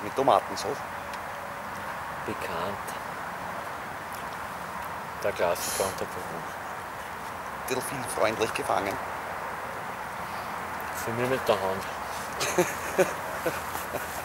sie mit Tomatensauce? Bekannt. Der Klassiker unter und der viel freundlich gefangen. Für mich mit der Hand.